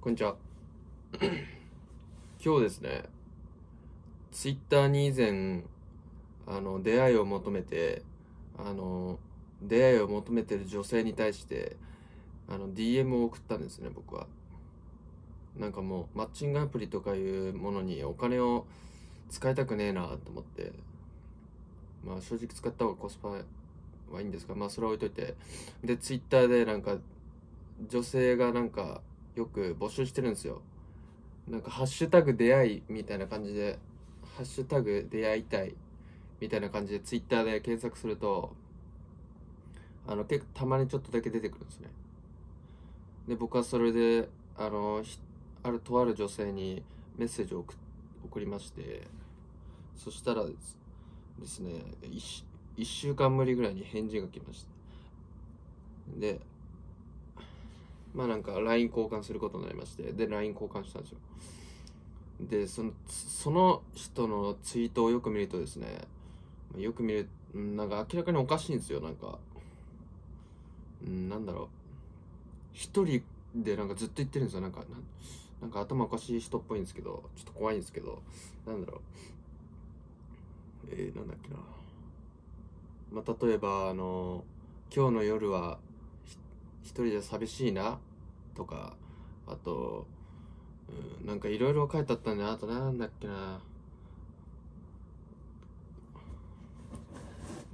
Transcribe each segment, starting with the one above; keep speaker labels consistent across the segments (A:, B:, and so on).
A: こんにちは。今日ですね、ツイッターに以前、あの、出会いを求めて、あの、出会いを求めてる女性に対して、あの、DM を送ったんですね、僕は。なんかもう、マッチングアプリとかいうものにお金を使いたくねえなと思って、まあ正直使った方がコスパはいいんですが、まあそれは置いといて。で、ツイッターでなんか、女性がなんか、よく募集してるんですよ。なんか、ハッシュタグ出会いみたいな感じで、ハッシュタグ出会いたいみたいな感じでツイッターで検索すると、あの、結構たまにちょっとだけ出てくるんですね。で、僕はそれで、あの、あるとある女性にメッセージを送りまして、そしたらですですね1、1週間ぶりぐらいに返事が来ました。で、まあなんか LINE 交換することになりまして、で、LINE 交換したんですよ。で、その、その人のツイートをよく見るとですね、よく見る、なんか明らかにおかしいんですよ、なんか。うん、なんだろう。一人でなんかずっと言ってるんですよ、なんか。なんか頭おかしい人っぽいんですけど、ちょっと怖いんですけど、なんだろう。えー、なんだっけな。まあ、例えば、あの、今日の夜は一人で寂しいなとかあと、うん、なんかいろいろ書いてあったんであとなんだっけな。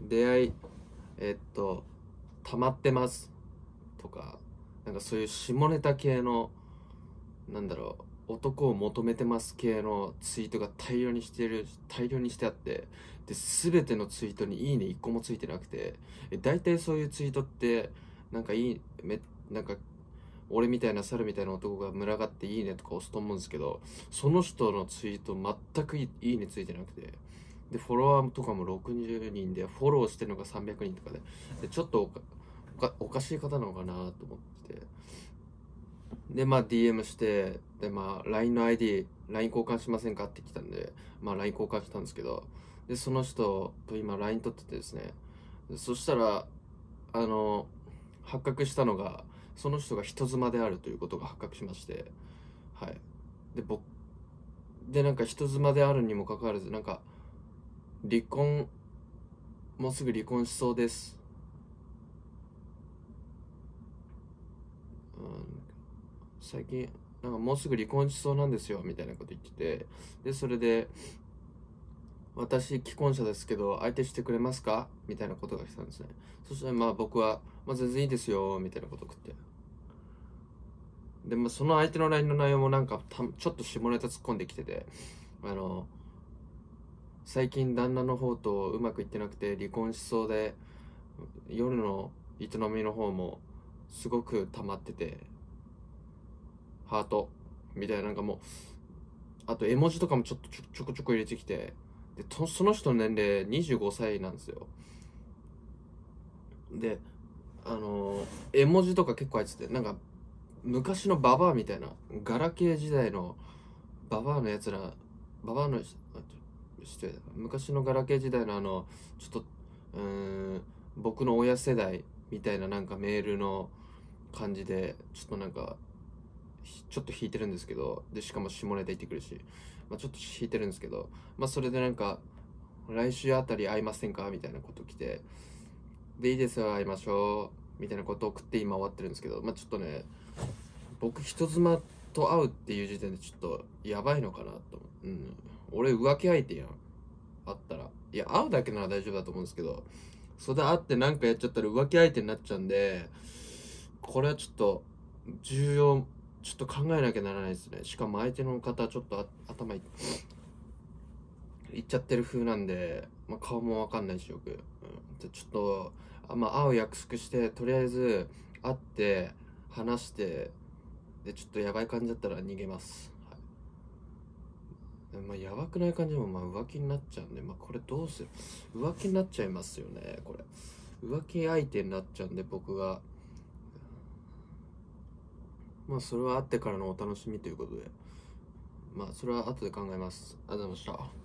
A: 出会いえっと溜まってますとかなんかそういう下ネタ系のなんだろう男を求めてます系のツイートが大量にしてる大量にしてあってで全てのツイートに「いいね」1個もついてなくて大体そういうツイートってなんかいいめなんか俺みたいな猿みたいな男が群がっていいねとか押すと思うんですけどその人のツイート全くいいねついてなくて。でフォロワーとかも60人でフォローしてるのが300人とかで。でちょっとおかしい方なのかなと思ってでまあ DM してでまあ LINE の ID LINE 交換しませんかって来たんでまあ LINE 交換したんですけど。でその人と今 LINE 取っててですね。そしたらあの発覚したのがその人が人妻であるということが発覚しましてはい。で僕でなんか人妻であるにもかかわらずなんか離婚もうすぐ離婚しそうです、うん、最近なんかもうすぐ離婚しそうなんですよみたいなこと言っててでそれで私既婚者ですけど相手してくれますか？みたいなことが来たんですね。そしたらまあ僕は、まあ、全然いいですよみたいなことを送って。でまあその相手の LINE の内容もなんかちょっと下ネタ突っ込んできててあの最近旦那の方とうまくいってなくて離婚しそうで夜の営みの方もすごく溜まっててハートみたいななんかもうあと絵文字とかもちょっとちょこちょこ入れてきてでその人の年齢25歳なんですよ。であの、絵文字とか結構入っててなんか昔のババアみたいなガラケー時代のババアのやつらババアのして昔のガラケー時代のあのちょっとうん僕の親世代みたいななんかメールの感じでちょっとなんかちょっと引いてるんですけどでしかも下ネタ言ってくるしまあ、ちょっと引いてるんですけど、まあ、それでなんか、来週あたり会いませんかみたいなこと来て、で、いいですよ、会いましょう。みたいなことを送って今終わってるんですけど、まあ、ちょっとね、僕人妻と会うっていう時点でちょっとやばいのかなと思。うん。俺浮気相手やん。あったら。いや、会うだけなら大丈夫だと思うんですけど、それで会って何かやっちゃったら浮気相手になっちゃうんで、これはちょっと重要ちょっと考えなきゃならないですね。しかも相手の方ちょっと頭いいっちゃってる風なんで、まあ、顔もわかんないしよく。うん、でちょっと、あまあ、会う約束して、とりあえず会って話して、で、ちょっとやばい感じだったら逃げます。はい、まあ、やばくない感じも、まあ、浮気になっちゃうんで、まあ、これどうする？浮気になっちゃいますよね、これ。浮気相手になっちゃうんで、僕が。まあそれはあってからのお楽しみということで。まあそれは後で考えます。ありがとうございました。